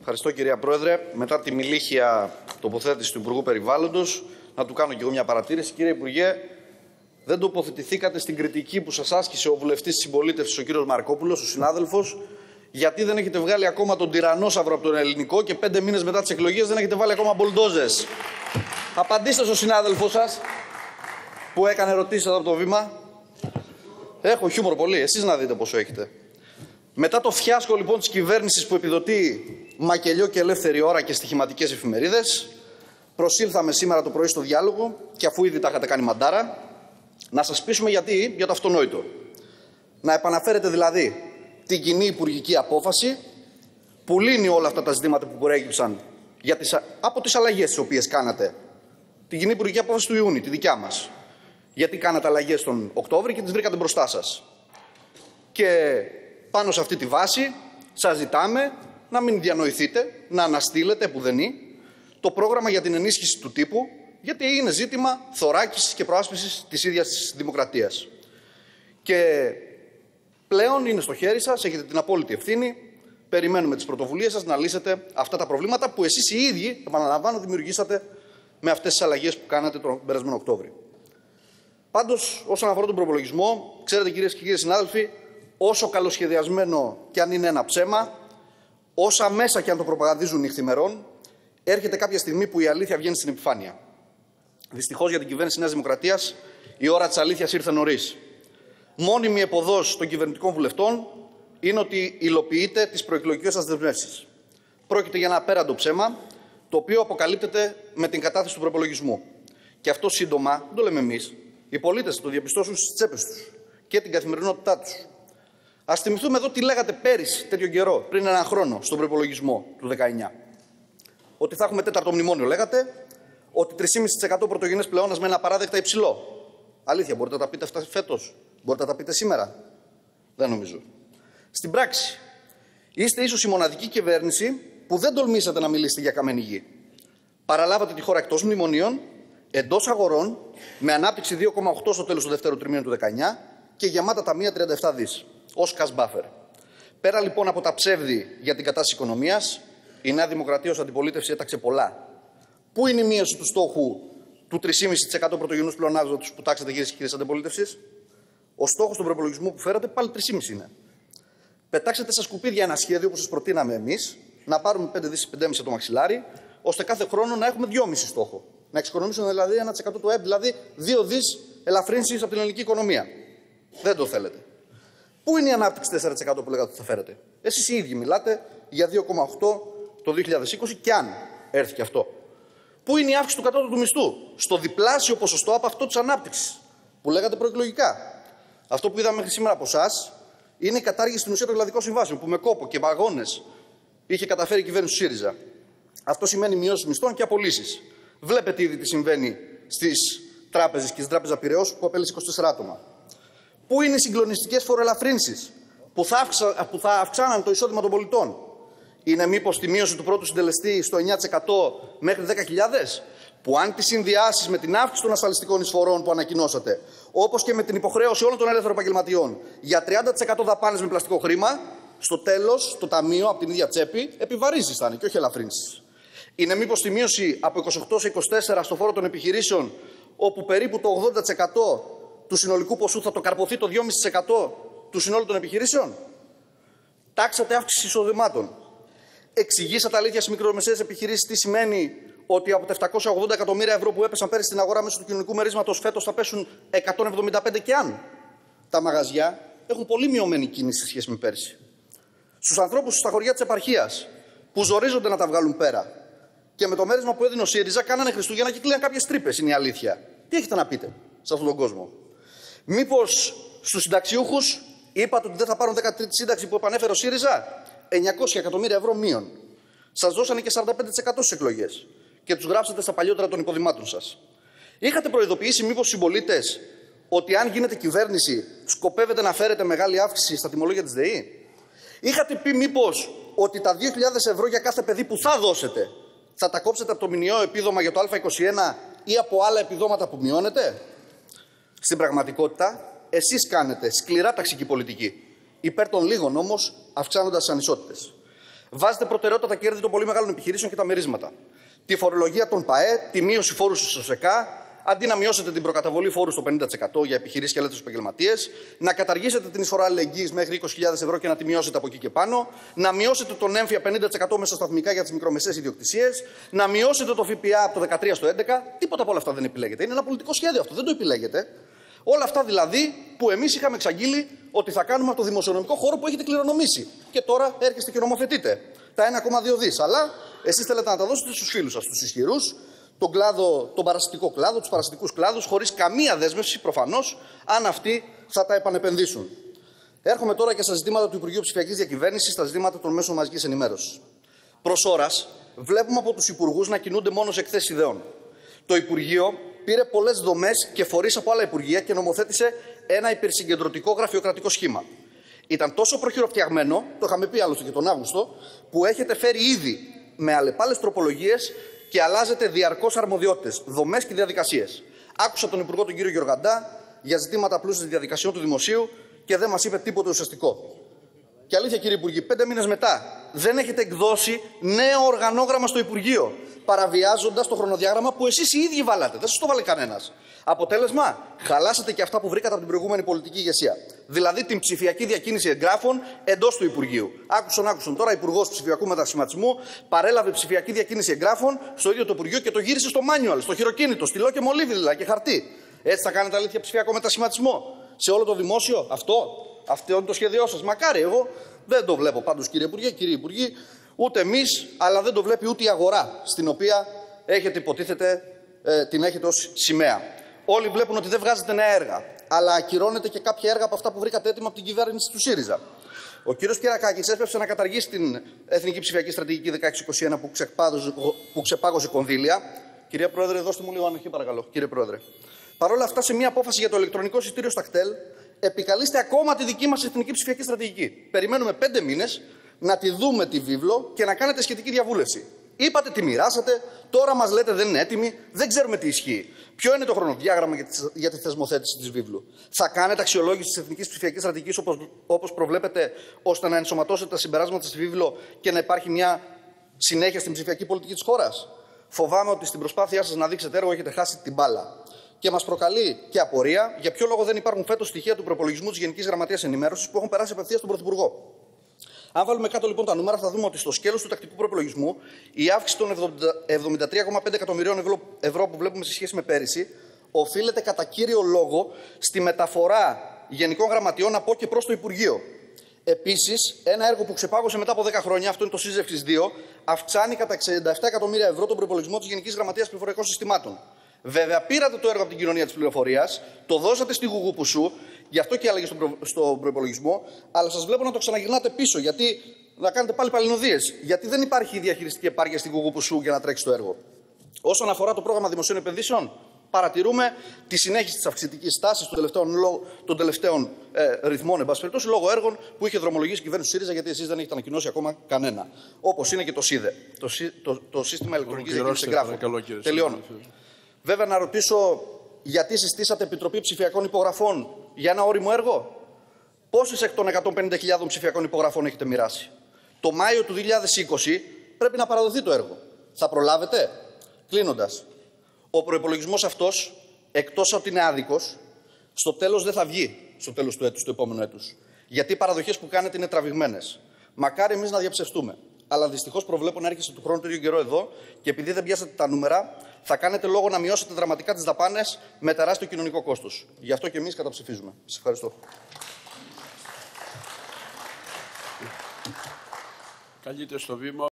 Ευχαριστώ κυρία Πρόεδρε. Μετά τη μιλήχια τοποθέτηση του Υπουργού Περιβάλλοντος, να του κάνω και εγώ μια παρατήρηση. Κύριε Υπουργέ, δεν τοποθετηθήκατε στην κριτική που σας άσκησε ο βουλευτής της συμπολίτευσης, ο κύριος Μαρκόπουλος, ο συνάδελφος, γιατί δεν έχετε βγάλει ακόμα τον τυρανόσαυρο από τον ελληνικό και πέντε μήνες μετά τις εκλογές δεν έχετε βάλει ακόμα μπολντόζες. Απαντήστε στον συνάδελφό σας που έκανε ερωτήσεις εδώ από το βήμα. Έχω χιούμορ πολύ. Εσείς να δείτε πόσο έχετε. Μετά το φιάσκο λοιπόν της κυβέρνησης που επιδοτεί μακελιό και ελεύθερη ώρα και στοιχηματικές εφημερίδες, προσήλθαμε σήμερα το πρωί στο διάλογο και αφού ήδη τα είχατε κάνει μαντάρα, να σας πείσουμε γιατί, για το αυτονόητο. Να επαναφέρετε δηλαδή την κοινή υπουργική απόφαση που λύνει όλα αυτά τα ζητήματα που προέκυψαν για τις, από τις αλλαγές τις οποίες κάνατε. Την κοινή υπουργική απόφαση του Ιούνιου, τη δικιά μας. Γιατί κάνατε αλλαγές τον Οκτώβριο και τις βρήκατε μπροστά σας. Και πάνω σε αυτή τη βάση σας ζητάμε να μην διανοηθείτε, να αναστείλετε που δεν είναι το πρόγραμμα για την ενίσχυση του τύπου, γιατί είναι ζήτημα θωράκισης και προάσπισης της ίδιας της δημοκρατίας. Και πλέον είναι στο χέρι σας, έχετε την απόλυτη ευθύνη, περιμένουμε τις πρωτοβουλίες σας να λύσετε αυτά τα προβλήματα που εσείς οι ίδιοι, επαναλαμβάνω, δημιουργήσατε με αυτές τις αλλαγές που κάνατε τον περασμένο Οκτώβριο. Πάντως, όσον αφορά τον προπολογισμό, ξέρετε κυρίες και κύριοι συνάδελφοι, όσο καλοσχεδιασμένο και αν είναι ένα ψέμα, όσα μέσα και αν το προπαγανδίζουν νυχθημερών, έρχεται κάποια στιγμή που η αλήθεια βγαίνει στην επιφάνεια. Δυστυχώς για την κυβέρνηση Νέας Δημοκρατίας, η ώρα της αλήθειας ήρθε νωρίς. Μόνιμη εποδός των κυβερνητικών βουλευτών είναι ότι υλοποιείτε τις προεκλογικές σας δεσμεύσεις. Πρόκειται για ένα απέραντο ψέμα, το οποίο αποκαλύπτεται με την κατάθεση του προπολογισμού. Και αυτό σύντομα, δεν το λέμε εμείς, οι πολίτες θα το διαπιστώσουν στις τσέπες τους και την καθημερινότητά τους. Α θυμηθούμε εδώ τι λέγατε πέρυσι, τέτοιο καιρό, πριν έναν χρόνο, στον προπολογισμό του 19. Ότι θα έχουμε τέταρτο μνημόνιο, λέγατε. Ότι 3,5% πρωτογενές πλεόνασμα είναι απαράδεκτα υψηλό. Αλήθεια, μπορείτε να τα πείτε αυτά φέτος; Μπορείτε να τα πείτε σήμερα; Δεν νομίζω. Στην πράξη, είστε ίσως η μοναδική κυβέρνηση που δεν τολμήσατε να μιλήσετε για καμένη γη. Παραλάβατε τη χώρα εκτός μνημονίων, εντός αγορών, με ανάπτυξη 2,8 στο τέλος του δεύτερου τριμήνου του 19 και γεμάτα ταμεία 37 δις ω cash buffer. Πέρα λοιπόν από τα ψεύδη για την κατάσταση οικονομίας, η Νέα Δημοκρατία ως αντιπολίτευση έταξε πολλά. Πού είναι η μείωση του στόχου του 3,5% πρωτογενούς πλεονάσματο που τάξατε κυρίες και κύριε αντιπολίτευσης; Ο στόχος του προπολογισμού που φέρατε πάλι 3,5 είναι. Πετάξατε στα σκουπίδια ένα σχέδιο που σας προτείναμε εμείς, να πάρουμε 5 δις 5,5 το μαξιλάρι, ώστε κάθε χρόνο να έχουμε 2,5 στόχο. Να εξοικονομήσουμε δηλαδή 1% του ΕΠ, δηλαδή 2 δις ελαφρύνσεις από την ελληνική οικονομία. Δεν το θέλετε. Πού είναι η ανάπτυξη 4% που λέγατε ότι θα φέρετε; Εσείς οι ίδιοι μιλάτε για 2,8 το 2020 και αν έρθει και αυτό. Πού είναι η αύξηση του κατώτατου μισθού; Στο διπλάσιο ποσοστό από αυτό της ανάπτυξης που λέγατε προεκλογικά. Αυτό που είδαμε μέχρι σήμερα από εσάς είναι η κατάργηση στην ουσία των ελλαδικών συμβάσεων που με κόπο και βαγόνε είχε καταφέρει η κυβέρνηση του ΣΥΡΙΖΑ. Αυτό σημαίνει μειώσεις μισθών και απολύσεις. Βλέπετε ήδη τι συμβαίνει στις τράπεζες και στην Τράπεζα Πυραιός που απέλησε 24 άτομα. Πού είναι οι συγκλονιστικές φοροελαφρύνσεις που, θα που θα αυξάναν το εισόδημα των πολιτών; Είναι μήπως τη μείωση του πρώτου συντελεστή στο 9% μέχρι 10.000, που αν τη συνδυάσεις με την αύξηση των ασφαλιστικών εισφορών που ανακοινώσατε, όπως και με την υποχρέωση όλων των ελεύθερων επαγγελματιών για 30% δαπάνες με πλαστικό χρήμα, στο τέλος το ταμείο από την ίδια τσέπη επιβαρύνσεις θα είναι και όχι ελαφρύνσεις. Είναι μήπως τη μείωση από 28 σε 24 στο φόρο των επιχειρήσεων, όπου περίπου το 80% του συνολικού ποσού θα το καρποθεί το 2,5% του συνόλου των επιχειρήσεων; Τάξατε αύξηση εισοδημάτων. Εξηγήσατε αλήθεια στις μικρομεσαίες επιχειρήσεις τι σημαίνει ότι από τα 780 εκατομμύρια ευρώ που έπεσαν πέρυσι στην αγορά μέσω του κοινωνικού μερίσματος φέτος θα πέσουν 175 και αν. Τα μαγαζιά έχουν πολύ μειωμένη κίνηση σε σχέση με πέρυσι. Στους ανθρώπους στα χωριά της επαρχίας που ζορίζονται να τα βγάλουν πέρα και με το μέρισμα που έδινε ο ΣΥΡΙΖΑ κάνανε Χριστούγεννα και κλείναν κάποιες τρύπες. Είναι η αλήθεια. Τι έχετε να πείτε σε αυτόν τον κόσμο; Μήπως στους συνταξιούχους είπατε ότι δεν θα πάρουν 13η σύνταξη που επανέφερε ο ΣΥΡΙΖΑ; 900 εκατομμύρια ευρώ μείον. Σας δώσανε και 45% στις εκλογές και τους γράψατε στα παλιότερα των υποδημάτων σας. Είχατε προειδοποιήσει μήπως στου συμπολίτες ότι αν γίνετε κυβέρνηση σκοπεύετε να φέρετε μεγάλη αύξηση στα τιμολόγια της ΔΕΗ; Είχατε πει μήπως ότι τα 2.000 ευρώ για κάθε παιδί που θα δώσετε θα τα κόψετε από το μηνιαίο επίδομα για το Α21 ή από άλλα επιδόματα που μειώνετε; Στην πραγματικότητα, εσείς κάνετε σκληρά ταξική πολιτική. Υπέρ των λίγων όμως, αυξάνοντας τις ανισότητες. Βάζετε προτεραιότητα τα κέρδη των πολύ μεγάλων επιχειρήσεων και τα μερίσματα. Τη φορολογία των ΠαΕ, τη μείωση φόρους στους ΣΟΣΕΚΑ, αντί να μειώσετε την προκαταβολή φόρους στο 50% για επιχειρήσεις και ελεύθερους επαγγελματίες, να καταργήσετε την εισφορά αλληλεγγύης μέχρι 20.000 ευρώ και να τη μειώσετε από εκεί και πάνω, να μειώσετε τον έμφυα 50% μέσα σταθμικά για τις μικρομεσαίες ιδιοκτησίες, να μειώσετε το ΦΠΑ από το 13 στο 11. Τίποτα από όλα αυτά δεν επιλέγετε. Είναι ένα πολιτικό σχέδιο αυτό, δεν το επιλέγετε. Όλα αυτά δηλαδή που εμείς είχαμε εξαγγείλει ότι θα κάνουμε από το δημοσιονομικό χώρο που έχετε κληρονομήσει. Και τώρα έρχεστε και νομοθετείτε τα 1,2 δις. Αλλά εσείς θέλετε να τα δώσετε στους φίλους σας, στου ισχυρούς, τον, κλάδο, τον παρασιτικό κλάδο, τους παρασιτικούς κλάδους, χωρίς καμία δέσμευση προφανώς, αν αυτοί θα τα επανεπενδύσουν. Έρχομαι τώρα και στα ζητήματα του Υπουργείου Ψηφιακής Διακυβέρνησης, στα ζητήματα των μέσων μαζικής ενημέρωσης. Προς ώρας, βλέπουμε από τους υπουργούς να κινούνται μόνο σε εκθέσεις ιδεών. Το Υπουργείο πήρε πολλές δομές και φορείς από άλλα Υπουργεία και νομοθέτησε ένα υπερσυγκεντρωτικό γραφειοκρατικό σχήμα. Ήταν τόσο προχειροφτιαγμένο, το είχαμε πει άλλωστε και τον Αύγουστο, που έχετε φέρει ήδη με αλλεπάλε τροπολογίες και αλλάζετε διαρκώς αρμοδιότητες, δομές και διαδικασίες. Άκουσα τον Υπουργό τον κύριο Γεωργαντά για ζητήματα πλούσιας διαδικασιών του δημοσίου και δεν μας είπε τίποτε ουσιαστικό. Και αλήθεια, κύριε Υπουργή, πέντε μήνες μετά δεν έχετε εκδώσει νέο οργανόγραμμα στο Υπουργείο, παραβιάζοντας το χρονοδιάγραμμα που εσείς οι ίδιοι βάλατε. Δεν σας το βάλε κανένας. Αποτέλεσμα, χαλάσατε και αυτά που βρήκατε από την προηγούμενη πολιτική ηγεσία. Δηλαδή την ψηφιακή διακίνηση εγγράφων εντός του Υπουργείου. Άκουσαν, άκουσαν τώρα Υπουργός Ψηφιακού Μετασχηματισμού παρέλαβε ψηφιακή διακίνηση εγγράφων στο ίδιο το Υπουργείο και το γύρισε στο μάνιουαλ, στο χειροκίνητο, στυλό και μολύβι δηλαδή και χαρτί. Έτσι θα κάνετε αλήθεια ψηφιακό μετασχηματισμό σε όλο το δημόσιο. Αυτό, αυτό είναι το σχέδιό σας. Μακάρι, εγώ δεν το βλέπω πάντως, κύριε Υπουργέ, κύριε Υπουργοί, ούτε εμείς, αλλά δεν το βλέπει ούτε η αγορά, στην οποία έχετε υποτίθεται, ε, την έχετε ως σημαία. Όλοι βλέπουν ότι δεν βγάζετε νέα έργα, αλλά ακυρώνετε και κάποια έργα από αυτά που βρήκατε έτοιμα από την κυβέρνηση του ΣΥΡΙΖΑ. Ο κύριος Κυρακάκης έσπευσε να καταργήσει την Εθνική Ψηφιακή Στρατηγική 1621 που, που ξεπάγωσε κονδύλια. Κυρία Πρόεδρε, δώστε μου λίγο ανοχή, παρακαλώ. Κύριε Πρόεδρε. Παρ' όλα αυτά, σε μια απόφαση για το ηλεκτρονικό εισιτήριο στα κτέλ, επικαλείστε ακόμα τη δική μας Εθνική Ψηφιακή Στρατηγική. Περιμένουμε πέντε μήνες να τη δούμε τη βίβλο και να κάνετε σχετική διαβούλευση. Είπατε, τη μοιράσατε, τώρα μας λέτε δεν είναι έτοιμη, δεν ξέρουμε τι ισχύει. Ποιο είναι το χρονοδιάγραμμα για τη, για τη θεσμοθέτηση της βίβλου; Θα κάνετε αξιολόγηση της Εθνικής Ψηφιακής Στρατηγικής όπως προβλέπετε, ώστε να ενσωματώσετε τα συμπεράσματα στη βίβλο και να υπάρχει μια συνέχεια στην ψηφιακή πολιτική της χώρας; Φοβάμαι ότι στην προσπάθειά σας να δείξετε έργο έχετε χάσει την μπάλα. Και μας προκαλεί και απορία για ποιο λόγο δεν υπάρχουν φέτος στοιχεία του προπολογισμού της Γενικής Γραμματείας Ενημέρωσης που έχουν περάσει απευθείας στον Πρωθυπουργό. Αν βάλουμε κάτω λοιπόν τα νούμερα, θα δούμε ότι στο σκέλος του τακτικού προπολογισμού η αύξηση των 73,5 εκατομμυρίων ευρώ που βλέπουμε σε σχέση με πέρυσι οφείλεται κατά κύριο λόγο στη μεταφορά γενικών γραμματιών από και προς το Υπουργείο. Επίσης, ένα έργο που ξεπάγωσε μετά από 10 χρόνια, αυτό είναι το Σύζευξης 2, αυξάνει κατά 67 εκατομμύρια ευρώ τον προπολογισμό της Γενικής Γραμματείας Πληροφορικών Συστημάτων. Βέβαια, πήρατε το έργο από την κοινωνία της πληροφορίας, το δώσατε στη Γουγουπουσού, γι' αυτό και άλλαγε στον στο προπολογισμό, αλλά σας βλέπω να το ξαναγυρνάτε πίσω, γιατί να κάνετε πάλι παλινοδίες. Γιατί δεν υπάρχει διαχειριστική επάρκεια στην Γουγουπουσού για να τρέξει το έργο. Όσον αφορά το πρόγραμμα δημοσίων επενδύσεων, παρατηρούμε τη συνέχιση της αυξητικής τάση των τελευταίων, των τελευταίων ε, ρυθμών, εν πάση περιπτώσει, λόγω έργων που είχε δρομολογήσει η κυβέρνηση ΣΥΡΙΖΑ, γιατί εσείς δεν έχετε ανακοινώσει ακόμα κανένα. Όπως είναι και το ΣΥΔΕ, το, το, το σύστημα ηλεκτρονικής διακίνηση εγγράφων. Τελειώνω. Βέβαια, να ρωτήσω γιατί συστήσατε Επιτροπή Ψηφιακών Υπογραφών για ένα όριμο έργο; Πόσες εκ των 150.000 ψηφιακών υπογραφών έχετε μοιράσει; Το Μάιο του 2020 πρέπει να παραδοθεί το έργο. Θα προλάβετε; Κλείνοντας, ο προπολογισμό αυτός, εκτός από ότι είναι άδικος, στο τέλος δεν θα βγει στο τέλος του έτους, του επόμενου έτους. Γιατί οι παραδοχές που κάνετε είναι τραβηγμένες. Μακάρι εμείς να διαψευστούμε. Αλλά δυστυχώς προβλέπω να έρχεστε του χρόνου το ίδιο καιρό εδώ και επειδή δεν πιάσατε τα νούμερα, θα κάνετε λόγο να μειώσετε δραματικά τις δαπάνες με τεράστιο κοινωνικό κόστος. Γι' αυτό και εμείς καταψηφίζουμε. Σας ευχαριστώ. Καλείτε στο βήμα